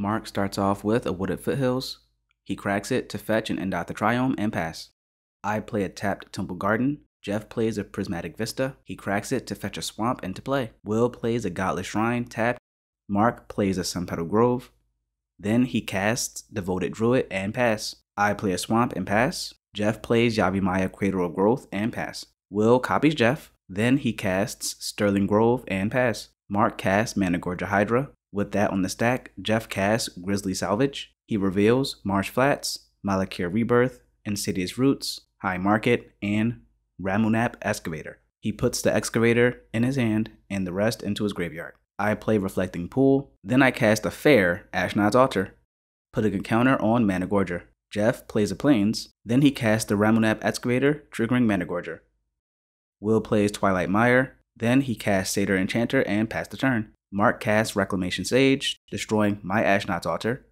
Mark starts off with a Wooded Foothills. He cracks it to fetch and Indatha Triome and pass. I play a tapped Temple Garden. Jeff plays a Prismatic Vista. He cracks it to fetch a Swamp and to play. Will plays a Godless Shrine tapped. Mark plays a Sunpetal Grove. Then he casts Devoted Druid and pass. I play a Swamp and pass. Jeff plays Yavimaya Cradle of Growth and pass. Will copies Jeff. Then he casts Sterling Grove and pass. Mark casts Managorger Hydra. With that on the stack, Jeff casts Grisly Salvage. He reveals Marsh Flats, Malakir Rebirth, Insidious Roots, High Market, and Ramunap Excavator. He puts the excavator in his hand and the rest into his graveyard. I play Reflecting Pool, then I cast a fair Ashnod's Altar, putting a counter on Managorger. Jeff plays a Plains, then he casts the Ramunap Excavator, triggering Managorger. Will plays Twilight Mire, then he casts Satyr Enchanter and pass the turn. Mark casts Reclamation Sage, destroying my Ashnod's Altar.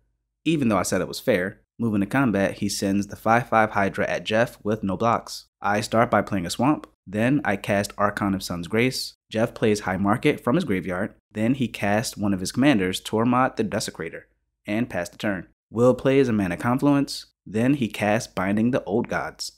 Even though I said it was fair, moving to combat, he sends the 5-5 Hydra at Jeff with no blocks. I start by playing a Swamp, then I cast Archon of Sun's Grace. Jeff plays High Market from his graveyard, then he casts one of his commanders, Tormod the Desecrator, and pass the turn. Will plays a Mana Confluence, then he casts Binding the Old Gods.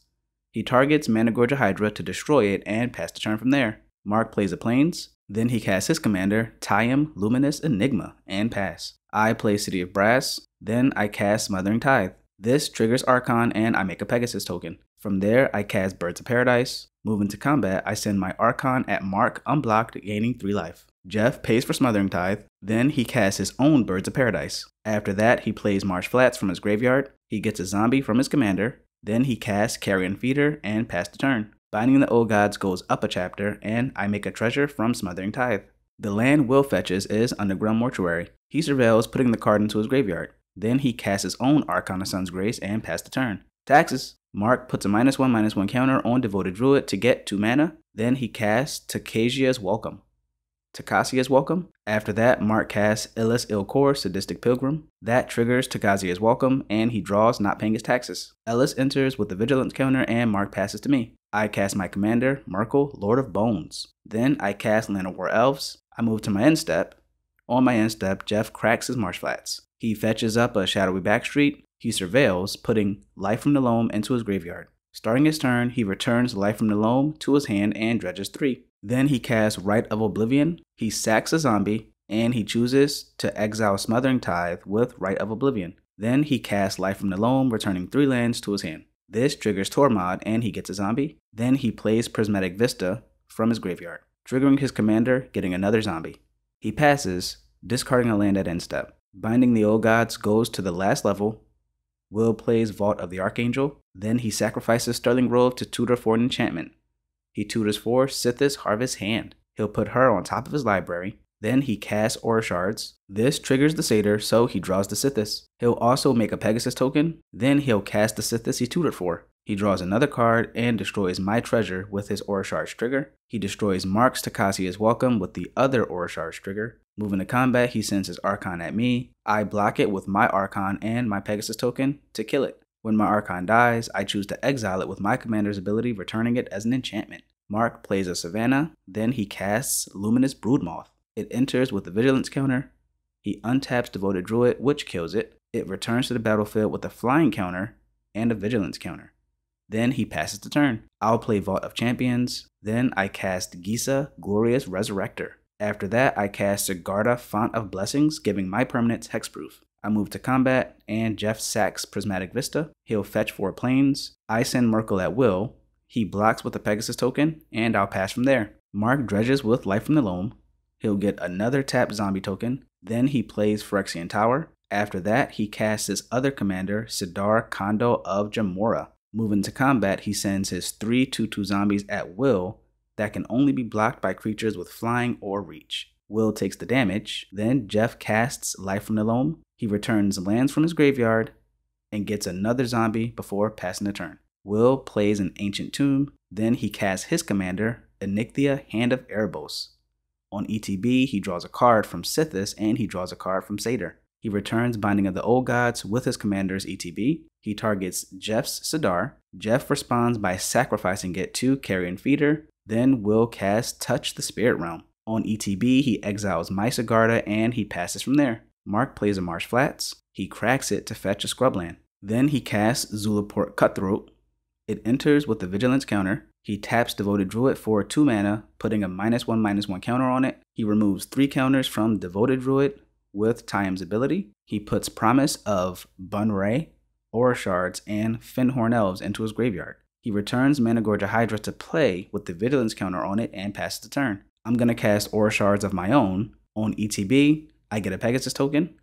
He targets Managorger Hydra to destroy it and pass the turn from there. Mark plays a Plains, then he casts his commander, Tayam, Luminous Enigma, and pass. I play City of Brass, then I cast Smothering Tithe. This triggers Archon and I make a Pegasus token. From there, I cast Birds of Paradise. Moving to combat, I send my Archon at Mark unblocked, gaining 3 life. Jeff pays for Smothering Tithe, then he casts his own Birds of Paradise. After that, he plays Marsh Flats from his graveyard, he gets a zombie from his commander, then he casts Carrion Feeder and pass the turn. Binding the Old Gods goes up a chapter, and I make a treasure from Smothering Tithe. The land Will fetches is Underground Mortuary. He surveils, putting the card into his graveyard. Then he casts his own Archon of Sun's Grace and pass the turn. Taxes. Mark puts a minus one minus one counter on Devoted Druid to get two mana. Then he casts Tocasia's Welcome. Tocasia's Welcome. After that, Mark casts Elas il-Kor, Sadistic Pilgrim. That triggers Tocasia's Welcome, and he draws not paying his taxes. Elas enters with the Vigilance counter, and Mark passes to me. I cast my commander, Myrkul, Lord of Bones. Then I cast Llanowar Elves. I move to my end step. On my end step, Jeff cracks his Marsh Flats. He fetches up a Shadowy Backstreet. He surveils, putting Life from the Loam into his graveyard. Starting his turn, he returns Life from the Loam to his hand and dredges 3. Then he casts Rite of Oblivion, he sacks a zombie, and he chooses to exile Smothering Tithe with Rite of Oblivion. Then he casts Life from the Loam, returning 3 lands to his hand. This triggers Tormod and he gets a zombie. Then he plays Prismatic Vista from his graveyard, triggering his commander, getting another zombie. He passes, discarding a land at end step. Binding the Old Gods goes to the last level. Will plays Vault of the Archangel. Then he sacrifices Sterling Grove to tutor for an enchantment. He tutors for Sythis Harvest Hand. He'll put her on top of his library. Then he casts Aura Shards. This triggers the Satyr, so he draws the Sythis. He'll also make a Pegasus token. Then he'll cast the Sythis he tutored for. He draws another card and destroys my treasure with his Aura Shards trigger. He destroys Mark's Tocasia's Welcome with the other Aura Shards trigger. Moving to combat, he sends his Archon at me. I block it with my Archon and my Pegasus token to kill it. When my Archon dies, I choose to exile it with my commander's ability, returning it as an enchantment. Mark plays a Savannah, then he casts Luminous Broodmoth. It enters with a Vigilance counter. He untaps Devoted Druid, which kills it. It returns to the battlefield with a Flying counter and a Vigilance counter. Then he passes the turn. I'll play Vault of Champions. Then I cast Gisa, Glorious Resurrector. After that, I cast Sigarda, Font of Blessings, giving my permanents hexproof. I move to combat, and Jeff sacks Prismatic Vista. He'll fetch four Plains. I send Myrkul at will, he blocks with a Pegasus token, and I'll pass from there. Mark dredges with Life from the Loam. He'll get another tap zombie token. Then he plays Phyrexian Tower. After that, he casts his other commander, Sidar Kondo of Jamuraa. Moving to combat, he sends his three 2 2 zombies at will that can only be blocked by creatures with flying or reach. Will takes the damage. Then Jeff casts Life from the Loam. He returns lands from his graveyard and gets another zombie before passing the turn. Will plays an ancient tomb, then he casts his commander, Anikthea, Hand of Erebos. On ETB, he draws a card from Sythis and he draws a card from Satyr. He returns Binding of the Old Gods with his commander's ETB. He targets Jeff's Sidar. Jeff responds by sacrificing it to Carrion Feeder. Then Will cast Touch the Spirit Realm. On ETB, he exiles my Sigarda and he passes from there. Mark plays a Marsh Flats. He cracks it to fetch a Scrubland. Then he casts Zulaport Cutthroat. It enters with the Vigilance counter. He taps Devoted Druid for 2 mana, putting a minus 1 minus 1 counter on it. He removes 3 counters from Devoted Druid with Tayam's ability. He puts Promise of Bunrei, Aura Shards, and Fyndhorn Elves into his graveyard. He returns Managorger Hydra to play with the Vigilance counter on it and passes the turn. I'm going to cast Aura Shards of my own. On ETB, I get a Pegasus token.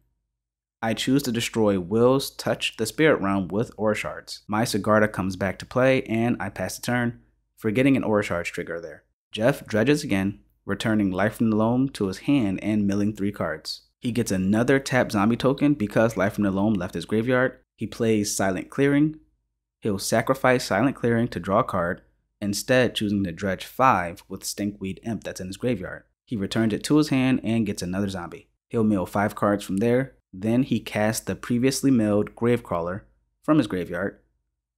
I choose to destroy Will's Touch the Spirit Realm with Aura Shards. My Sigarda comes back to play, and I pass the turn, forgetting an Aura Shards trigger there. Jeff dredges again, returning Life from the Loam to his hand and milling three cards. He gets another tap zombie token because Life from the Loam left his graveyard. He plays Silent Clearing. He'll sacrifice Silent Clearing to draw a card, instead choosing to dredge 5 with Stinkweed Imp that's in his graveyard. He returns it to his hand and gets another zombie. He'll mill 5 cards from there, then he casts the previously milled Gravecrawler from his graveyard,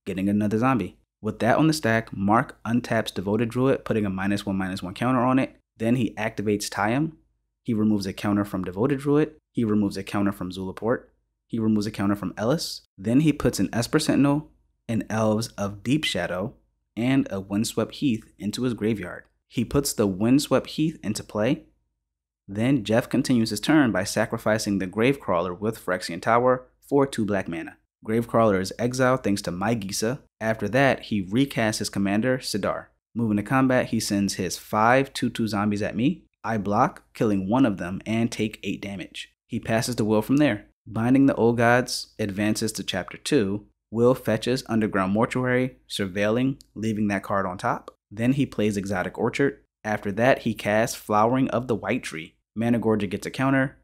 getting another zombie. With that on the stack, Mark untaps Devoted Druid, putting a minus 1 minus 1 counter on it. Then he activates Tayam. He removes a counter from Devoted Druid. He removes a counter from Zulaport. He removes a counter from Elas. Then he puts an Esper Sentinel, an Elves of Deep Shadow, and a Windswept Heath into his graveyard. He puts the Windswept Heath into play. Then Jeff continues his turn by sacrificing the Gravecrawler with Phyrexian Tower for 2 black mana. Gravecrawler is exiled thanks to my Gisa. After that, he recasts his commander, Sidar. Moving to combat, he sends his 5 2 2 zombies at me. I block, killing one of them, and take 8 damage. He passes the will from there. Binding the Old Gods advances to Chapter 2, Will fetches Underground Mortuary, surveilling, leaving that card on top. Then he plays Exotic Orchard. After that, he casts Flowering of the White Tree. Managorger gets a counter.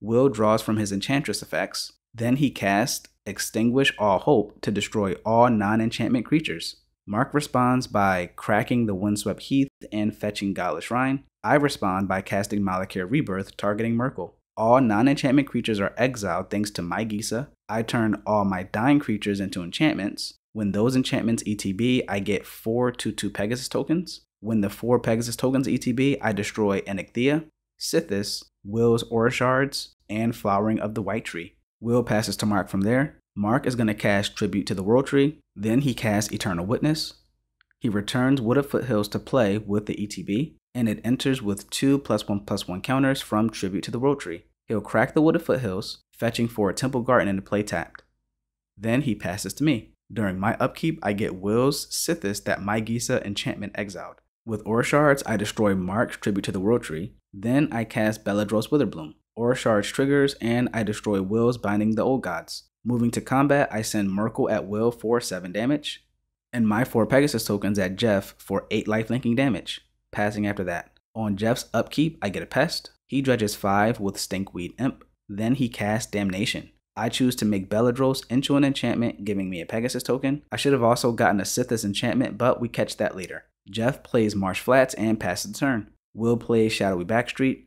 Will draws from his Enchantress effects. Then he casts Extinguish All Hope to destroy all non enchantment creatures. Mark responds by cracking the Windswept Heath and fetching Godless Shrine. I respond by casting Malakir Rebirth, targeting Myrkul. All non enchantment creatures are exiled thanks to my Gisa. I turn all my dying creatures into enchantments. When those enchantments ETB, I get 4 2 2 Pegasus tokens. When the 4 Pegasus tokens ETB, I destroy Anikthea, Sythis, Will's Aura Shards, and Flowering of the White Tree. Will passes to Mark from there. Mark is going to cast Tribute to the World Tree. Then he casts Eternal Witness. He returns Wooded Foothills to play with the ETB, and it enters with two plus one plus one counters from Tribute to the World Tree. He'll crack the Wooded Foothills, fetching for a Temple Garden into play tapped. Then he passes to me. During my upkeep, I get Will's Sythis that my Gisa enchantment exiled. With Aura Shards, I destroy Mark's Tribute to the World Tree. Then I cast Beledros Witherbloom. Aura Shards triggers, and I destroy Will's Binding the Old Gods. Moving to combat, I send Myrkul at will for 7 damage, and my 4 Pegasus tokens at Jeff for 8 lifelinking damage, passing after that. On Jeff's upkeep, I get a Pest, he dredges 5 with Stinkweed Imp. Then he casts Damnation. I choose to make Beledros into an enchantment, giving me a Pegasus token. I should have also gotten a Sythis enchantment, but we catch that later. Jeff plays Marsh Flats and passes the turn. Will plays Shadowy Backstreet.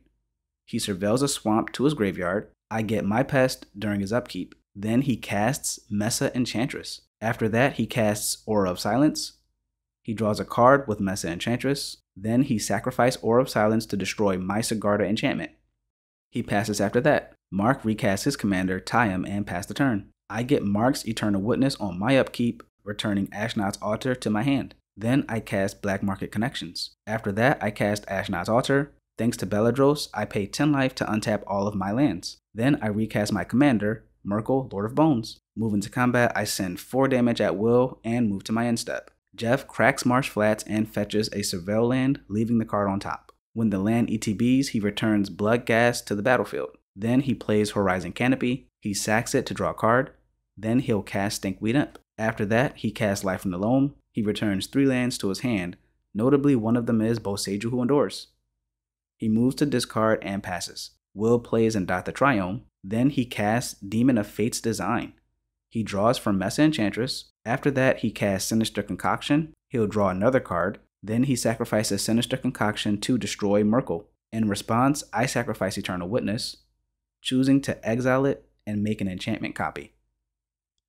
He surveils a swamp to his graveyard. I get my pest during his upkeep. Then he casts Mesa Enchantress. After that, he casts Aura of Silence. He draws a card with Mesa Enchantress. Then he sacrifices Aura of Silence to destroy my Sigarda enchantment. He passes after that. Mark recasts his commander, Tayam, and pass the turn. I get Mark's Eternal Witness on my upkeep, returning Ashnod's Altar to my hand. Then I cast Black Market Connections. After that, I cast Ashnod's Altar. Thanks to Beledros, I pay 10 life to untap all of my lands. Then I recast my commander, Myrkul, Lord of Bones. Move into combat, I send 4 damage at will and move to my end step. Jeff cracks Marsh Flats and fetches a Surveil land, leaving the card on top. When the land ETBs, he returns Bloodghast to the battlefield. Then he plays Horizon Canopy, he sacks it to draw a card, then he'll cast Stinkweed Imp. After that, he casts Life from the Loam, he returns three lands to his hand, notably one of them is Boseiju Who Endures. He moves to discard and passes. Will plays Indatha Triome, then he casts Demon of Fate's Design. He draws from Mesa Enchantress. After that, he casts Sinister Concoction. He'll draw another card. Then he sacrifices Sinister Concoction to destroy Myrkul. In response, I sacrifice Eternal Witness, choosing to exile it and make an enchantment copy.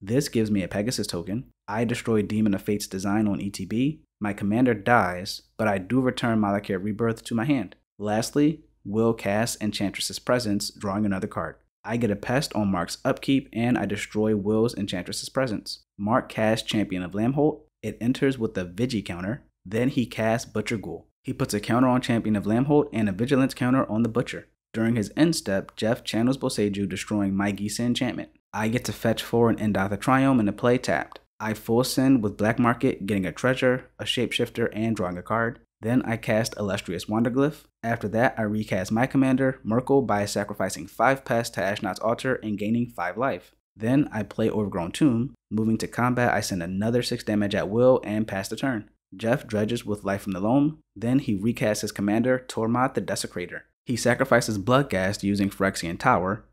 This gives me a Pegasus token. I destroy Demon of Fate's design on ETB. My commander dies, but I do return Malakir Rebirth to my hand. Lastly, Will cast Enchantress's Presence, drawing another card. I get a pest on Mark's upkeep and I destroy Will's Enchantress's presence. Mark casts Champion of Lambholt. It enters with a Vigi counter. Then he casts Butcher Ghoul. He puts a counter on Champion of Lambholt and a Vigilance counter on the Butcher. During his end step, Jeff channels Boseiju, destroying my Gisa enchantment. I get to fetch for an Indatha Triome and a play tapped. I full send with Black Market, getting a treasure, a shapeshifter, and drawing a card. Then I cast Illustrious Wanderglyph. After that, I recast my commander, Myrkul, by sacrificing 5 pests to Ashnod's altar and gaining 5 life. Then I play Overgrown Tomb. Moving to combat, I send another 6 damage at will and pass the turn. Jeff dredges with Life from the Loam. Then he recasts his commander, Tormod the Desecrator. He sacrifices Bloodghast using Phyrexian Tower.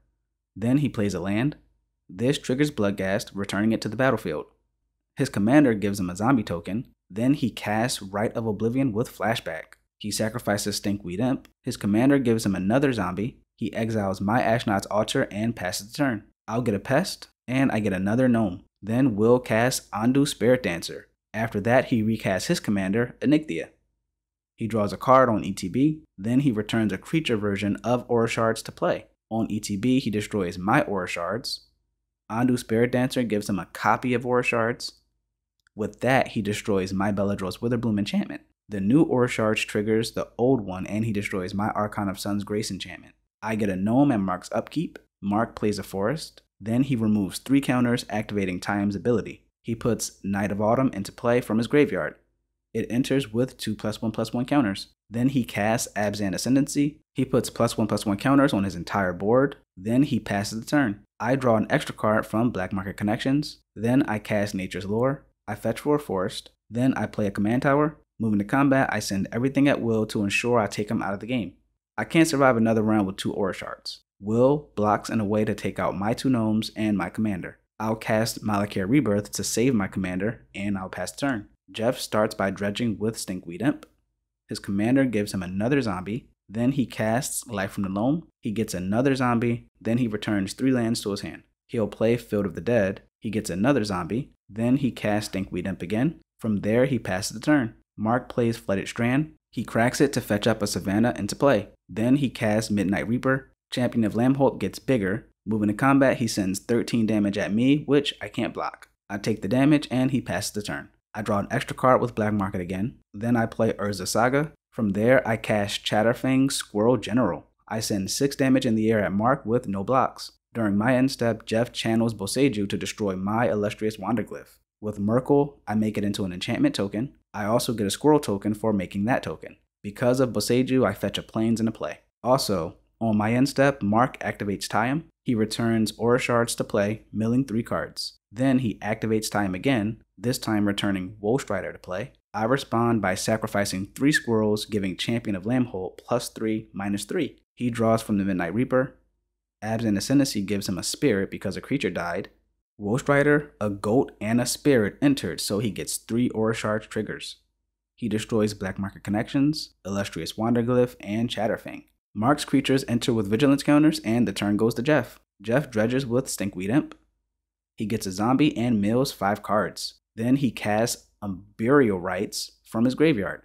Then he plays a land. This triggers Bloodghast, returning it to the battlefield. His commander gives him a zombie token. Then he casts Rite of Oblivion with Flashback. He sacrifices Stinkweed Imp. His commander gives him another zombie. He exiles my Ashnod's altar and passes the turn. I'll get a pest, and I get another gnome. Then Will cast Ondu Spirit Dancer. After that, he recasts his commander, Anikthea. He draws a card on ETB, then he returns a creature version of Aura Shards to play. On ETB, he destroys my Aura Shards. Ondu Spirit Dancer gives him a copy of Aura Shards. With that, he destroys my Beledros Witherbloom enchantment. The new Aura Shards triggers the old one and he destroys my Archon of Sun's Grace enchantment. I get a gnome and Mark's upkeep. Mark plays a forest. Then he removes three counters, activating Tayam's ability. He puts Knight of Autumn into play from his graveyard. It enters with two plus one plus one counters. Then he casts Abzan Ascendancy. He puts plus one plus one counters on his entire board. Then he passes the turn. I draw an extra card from Black Market Connections. Then I cast Nature's Lore. I fetch for a forest, then I play a command tower. Moving to combat, I send everything at will to ensure I take him out of the game. I can't survive another round with two aura shards. Will blocks in a way to take out my two gnomes and my commander. I'll cast Malakir Rebirth to save my commander, and I'll pass turn. Jeff starts by dredging with Stinkweed Imp. His commander gives him another zombie, then he casts Life from the Loam. He gets another zombie, then he returns three lands to his hand. He'll play Field of the Dead. He gets another zombie, then he casts Stinkweed Imp again. From there, he passes the turn. Mark plays Flooded Strand. He cracks it to fetch up a Savannah into play. Then he casts Midnight Reaper. Champion of Lambholt gets bigger. Moving to combat, he sends 13 damage at me, which I can't block. I take the damage and he passes the turn. I draw an extra card with Black Market again. Then I play Urza Saga. From there, I cast Chatterfang Squirrel General. I send 6 damage in the air at Mark with no blocks. During my end step, Jeff channels Boseiju to destroy my illustrious Wanderglyph. With Myrkul, I make it into an enchantment token. I also get a squirrel token for making that token. Because of Boseiju, I fetch a plains and a play. Also, on my end step, Mark activates Tayam. He returns Aura Shards to play, milling three cards. Then he activates Tayam again, this time returning Woe Strider to play. I respond by sacrificing three squirrels, giving Champion of Lambholt plus three, minus three. He draws from the Midnight Reaper, Abzan Ascendancy gives him a spirit because a creature died. Woe Strider, a goat, and a spirit entered, so he gets three Aura Shard triggers. He destroys Black Market Connections, Illustrious Wanderglyph, and Chatterfang. Mark's creatures enter with vigilance counters, and the turn goes to Jeff. Jeff dredges with Stinkweed Imp. He gets a zombie and mills five cards. Then he casts a Burial Rites from his graveyard.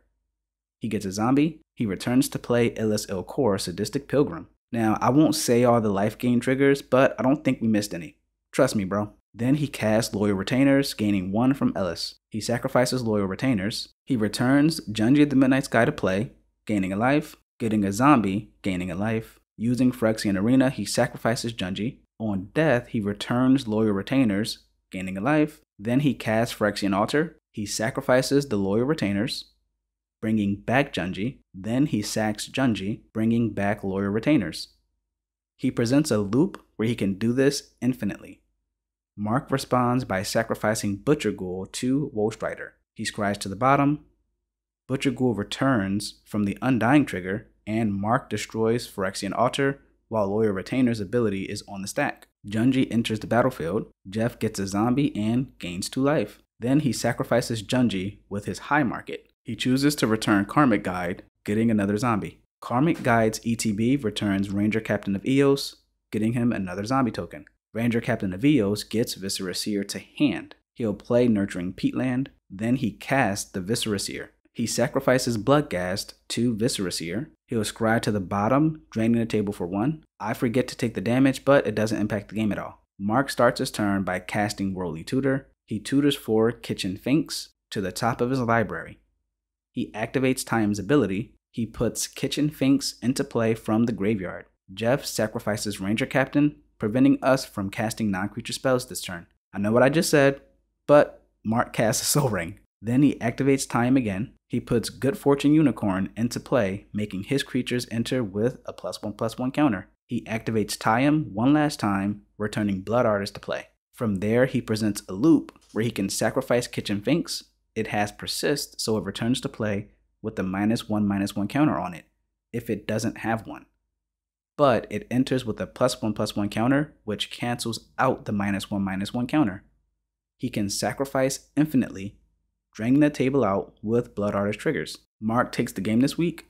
He gets a zombie. He returns to play Elas il-Kor, Sadistic Pilgrim. Now, I won't say all the life gain triggers, but I don't think we missed any. Trust me, bro. Then he casts Loyal Retainers, gaining one from Elas. He sacrifices Loyal Retainers. He returns Junji the Midnight Sky to play, gaining a life, getting a zombie, gaining a life. Using Phyrexian Arena, he sacrifices Junji. On death, he returns Loyal Retainers, gaining a life. Then he casts Phyrexian Altar. He sacrifices the Loyal Retainers bringing back Junji. Then he sacks Junji, bringing back Loyal Retainers. He presents a loop where he can do this infinitely. Mark responds by sacrificing Butcher Ghoul to Woe Strider. He scries to the bottom. Butcher Ghoul returns from the Undying trigger, and Mark destroys Phyrexian Altar while Loyal Retainer's ability is on the stack. Junji enters the battlefield. Jeff gets a zombie and gains 2 life. Then he sacrifices Junji with his high market. He chooses to return Karmic Guide, getting another zombie. Karmic Guide's ETB returns Ranger Captain of Eos, getting him another zombie token. Ranger Captain of Eos gets Viscera Seer to hand. He'll play Nurturing Peatland, then he casts the Viscera Seer. He sacrifices Bloodghast to Viscera Seer. He'll scry to the bottom, draining the table for one. I forget to take the damage, but it doesn't impact the game at all. Mark starts his turn by casting Worldly Tutor. He tutors for Kitchen Finks to the top of his library. He activates Tayam's ability. He puts Kitchen Finks into play from the graveyard. Jeff sacrifices Ranger Captain, preventing us from casting non creature spells this turn. I know what I just said, but Mark casts a Sol Ring. Then he activates Tayam again. He puts Good Fortune Unicorn into play, making his creatures enter with a plus one plus one counter. He activates Tayam one last time, returning Blood Artist to play. From there, he presents a loop where he can sacrifice Kitchen Finks. It has Persist, so it returns to play with a minus one minus one counter on it, if it doesn't have one. But it enters with a plus one plus one counter, which cancels out the minus one minus one counter. He can sacrifice infinitely draining the table out with Blood Artist triggers. Mark takes the game this week.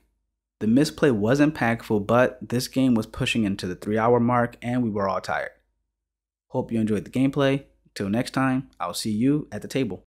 The misplay was impactful, but this game was pushing into the three hour mark and we were all tired. Hope you enjoyed the gameplay. Till next time, I'll see you at the table.